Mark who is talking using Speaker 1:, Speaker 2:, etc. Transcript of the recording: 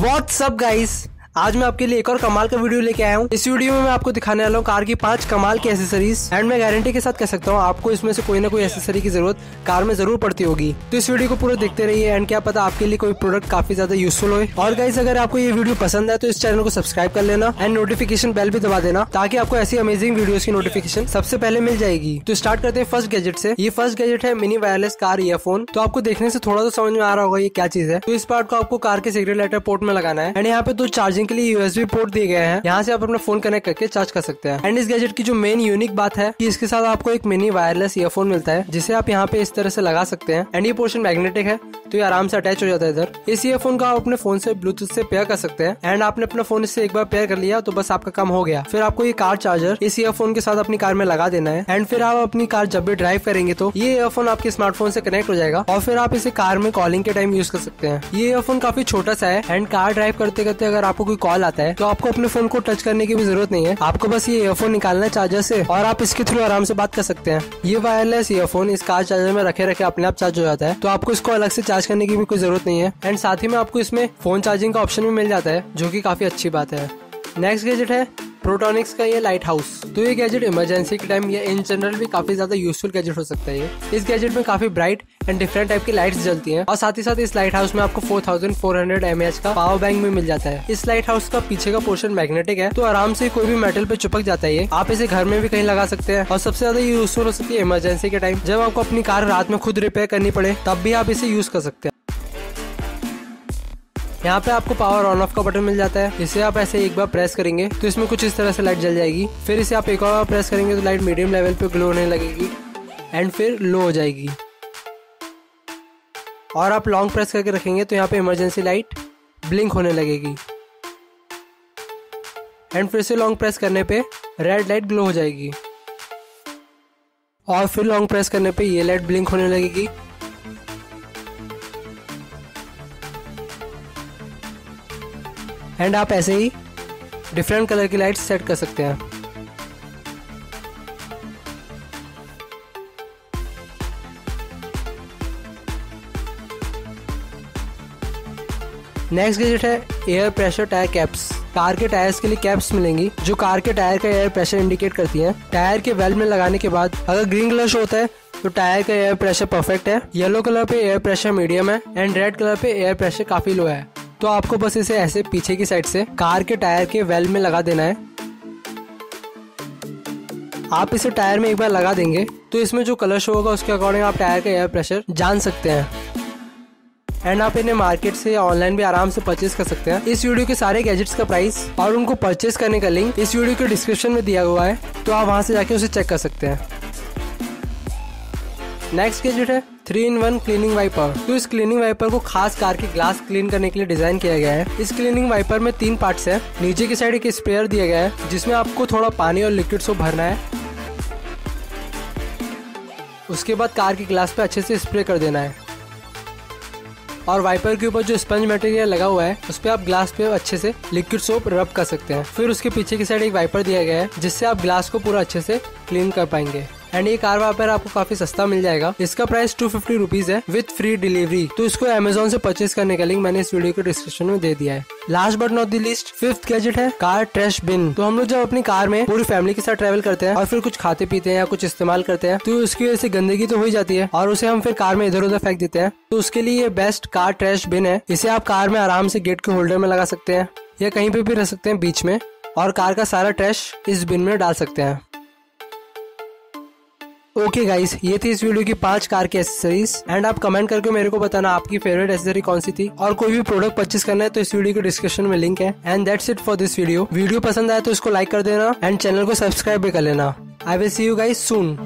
Speaker 1: WhatsApp guys आज मैं आपके लिए एक और कमाल का वीडियो लेके आया हूँ। इस वीडियो में मैं आपको दिखाने वाला हूँ कार की पाँच कमाल की एसेसरीज एंड मैं गारंटी के साथ कह सकता हूँ, आपको इसमें से कोई ना कोई एसेसरी की ज़रूरत कार में ज़रूर पड़ती होगी। तो इस वीडियो को पूरा देखते रहिए एंड क्या पता आपके लिए कोई प्रोडक्ट काफ़ी ज़्यादा यूजफुल हो और गाइस अगर आपको ये वीडियो पसंद है तो इस चैनल को सब्सक्राइब कर लेना एंड नोटिफिकेशन बेल भी दबा देना ताकि आपको ऐसी अमेजिंग वीडियो की नोटिफिकेशन सबसे पहले मिल जाएगी। तो स्टार्ट करते हैं फ़र्स्ट गैजेट से। ये फ़र्स्ट गैजेट है मिनी वायरलेस कार ईयरफोन तो आपको देखने से थोड़ा तो समझ में आ रहा होगा ये क्या चीज़ है। तो इस पार्ट को आपको कार के सिगरेट लाइटर पोर्ट में लगाना है। एंड यहाँ पे दो चार्जिंग के लिए यूएसबी पोर्ट दिए गए हैं। यहाँ से आप अपना फ़ोन कनेक्ट करके चार्ज कर सकते हैं। एंड इस गैजेट की जो मेन यूनिक बात है कि इसके साथ आपको एक मिनी वायरलेस ईयरफोन मिलता है, जिसे आप यहाँ पे इस तरह से लगा सकते हैं। एंड ये पोर्शन मैग्नेटिक है। तो ये आराम से अटैच हो जाता है इधर। इस ईयरफोन का आप अपने फ़ोन से ब्लूटूथ से पेयर कर सकते हैं। एंड आपने अपना फ़ोन इससे एक बार पेयर कर लिया तो बस आपका काम हो गया। फिर आपको ये कार चार्जर इस ईयरफोन के साथ अपनी कार में लगा देना है। एंड फिर आप अपनी कार जब भी ड्राइव करेंगे तो ये ईयरफोन आपके स्मार्टफ़ोन से कनेक्ट हो जाएगा। और फिर आप इसे कार में कॉलिंग के टाइम यूज़ कर सकते हैं। ये ईयरफोन काफ़ी छोटा सा है। एंड कार ड्राइव करते करते अगर आपको कोई कॉल आता है तो आपको अपने फ़ोन को टच करने की भी ज़रूरत नहीं है। आपको बस ये ईयरफोन निकालना है चार्जर से और आप इसके थ्रू आराम से बात कर सकते हैं। ये वायरलेस ईयरफोन इस कार चार्जर में रखे रखे अपने आप चार्ज हो जाता है। तो आपको इसको अलग से चार्ज करने की भी कोई ज़रूरत नहीं है। एंड साथ ही में आपको इसमें फ़ोन चार्जिंग का ऑप्शन भी मिल जाता है, जो की काफ़ी अच्छी बात है। नेक्स्ट गैजेट है प्रोटोनिक्स का ये लाइट हाउस तो ये गैजेट इमरजेंसी के टाइम या इन जनरल भी काफ़ी ज़्यादा यूजफुल गैजेट हो सकता है इस गैजेट में काफ़ी ब्राइट एंड डिफरेंट टाइप की लाइट्स जलती हैं। और साथ ही साथ इस लाइट हाउस में आपको 4400 एमएच का पावर बैंक भी मिल जाता है। इस लाइट हाउस का पीछे का पोर्शन मैग्नेटिक है तो आराम से कोई भी मेटल पे चिपक जाता है आप इसे घर में भी कहीं लगा सकते हैं। और सबसे ज़्यादा यूजफुल हो सकती है इमरजेंसी के टाइम जब आपको अपनी कार रात में खुद रिपेयर करनी पड़े, तब भी आप इसे यूज़ कर सकते हैं। यहाँ पे आपको पावर ऑन ऑफ़ का बटन मिल जाता है। इसे आप ऐसे एक बार प्रेस करेंगे तो इसमें कुछ इस तरह से लाइट जल जाएगी। फिर इसे आप एक और बार प्रेस करेंगे तो लाइट मीडियम लेवल पे ग्लो होने लगेगी एंड फिर लो हो जाएगी। और आप लॉन्ग प्रेस करके रखेंगे तो यहाँ पे इमरजेंसी लाइट ब्लिंक होने लगेगी। एंड फिर से लॉन्ग प्रेस करने पे रेड लाइट ग्लो हो जाएगी। और फिर लॉन्ग प्रेस करने पे ये लाइट ब्लिंक होने लगेगी। एंड आप ऐसे ही डिफरेंट कलर की लाइट सेट कर सकते हैं। नेक्स्ट गैजेट है air pressure tyre caps car के टायर्स के लिए कैप्स मिलेंगी, जो कार के टायर का एयर प्रेशर इंडिकेट करती हैं। टायर के वेल में लगाने के बाद अगर ग्रीन कलर शो होता है तो टायर का एयर प्रेशर परफेक्ट है। येलो कलर पे एयर प्रेशर मीडियम है एंड रेड कलर पे एयर प्रेशर काफ़ी लो है। तो आपको बस इसे ऐसे पीछे की साइड से कार के टायर के वेल में लगा देना है। आप इसे टायर में एक बार लगा देंगे तो इसमें जो कलर शो होगा उसके अकॉर्डिंग आप टायर का एयर प्रेशर जान सकते हैं। एंड आप इन्हें मार्केट से या ऑनलाइन भी आराम से परचेज कर सकते हैं। इस वीडियो के सारे गैजेट्स का प्राइस और उनको परचेज करने का लिंक इस वीडियो के डिस्क्रिप्शन में दिया हुआ है तो आप वहाँ से जाके उसे चेक कर सकते हैं। नेक्स्ट गैजेट है। Three in one cleaning wiper. तो इस क्लीनिंग वाइपर को खास कार के ग्लास क्लीन करने के लिए डिज़ाइन किया गया है। इस क्लीनिंग वाइपर में तीन पार्ट्स है। नीचे की साइड एक स्प्रेयर दिया गया है, जिसमें आपको थोड़ा पानी और लिक्विड सोप भरना है। उसके बाद कार के ग्लास पे अच्छे से स्प्रे कर देना है। और वाइपर के ऊपर जो स्पंज मटेरियल लगा हुआ है, उस पर आप ग्लास पे अच्छे से लिक्विड सोप रब कर सकते हैं। फिर उसके पीछे की साइड एक वाइपर दिया गया है, जिससे आप ग्लास को पूरा अच्छे से क्लीन कर पाएँगे। एंड ये कार वापर आपको काफ़ी सस्ता मिल जाएगा। इसका प्राइस टू फिफ्टी रुपीज़ है विद फ्री डिलीवरी तो इसको अमेजोन से परचेज करने का लिंक मैंने इस वीडियो के डिस्क्रिप्शन में दे दिया है। Last but not the least fifth gadget है कार ट्रेश बिन तो हम लोग जब अपनी कार में पूरी फैमिली के साथ ट्रेवल करते हैं और फिर कुछ खाते पीते हैं या कुछ इस्तेमाल करते हैं तो उसकी वजह से गंदगी तो हो ही जाती है और उसे हम फिर कार में इधर उधर फेंक देते हैं। तो उसके लिए ये बेस्ट कार ट्रैश बिन है। इसे आप कार में आराम से गेट के होल्डर में लगा सकते हैं या कहीं पे भी रख सकते हैं बीच में और कार का सारा ट्रैश इस बिन में डाल सकते हैं। ओके गाइस ये थी इस वीडियो की पाँच कार की एसेसरीज एंड आप कमेंट करके मेरे को बताना आपकी फेवरेट एसेसरी कौन सी थी. और कोई भी प्रोडक्ट परचेस करना है तो इस वीडियो के डिस्क्रिप्शन में लिंक है. And that's it for this video video पसंद आया तो इसको लाइक कर देना एंड चैनल को सब्सक्राइब भी कर लेना. I will see you guys soon